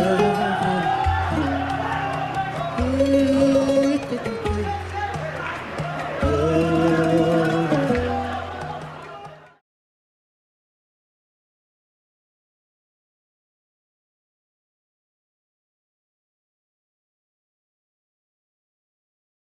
Ooh. Hallelujah.